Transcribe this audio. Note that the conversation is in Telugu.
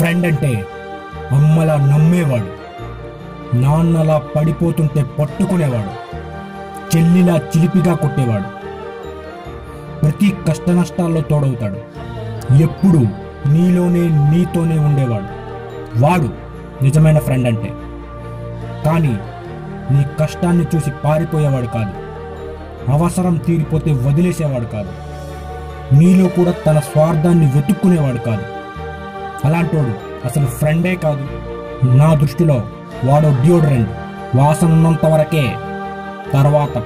ఫ్రెండ్ అంటే అమ్మలా నమ్మేవాడు. నాన్నలా పడిపోతుంటే పట్టుకునేవాడు. చెల్లిలా చిలిపిగా కొట్టేవాడు. ప్రతి కష్ట నష్టాల్లో తోడవుతాడు. ఎప్పుడు నీలోనే నీతోనే ఉండేవాడు. వాడు నిజమైన ఫ్రెండ్ అంటే. కానీ నీ కష్టాన్ని చూసి పారిపోయేవాడు కాదు. అవసరం తీరిపోతే వదిలేసేవాడు కాదు. నీలో కూడా తన స్వార్థాన్ని వెతుక్కునేవాడు కాదు. అలాంటోడు అసలు ఫ్రెండే కాదు. నా దృష్టిలో వాడు డియోడరెంట్. వాసన ఉన్నంత వరకే తర్వాత